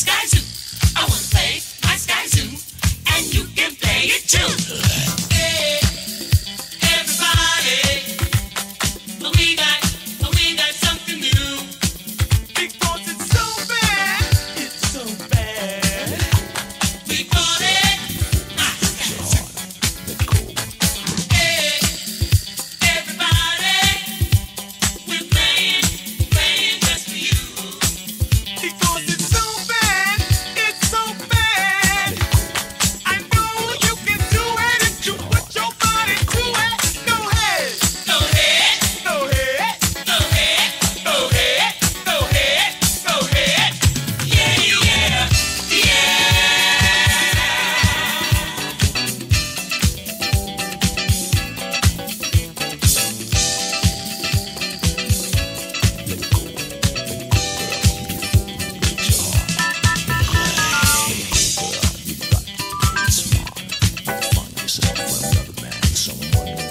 Sky Zoo. I wanna play my Sky Zoo, and you can play it too. This is my man, someone.